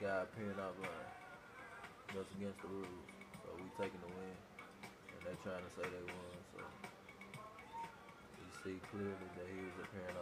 guy appearing offline. That's against the rules. So we taking the win. And they trying to say they won, so you see clearly that he was a parent.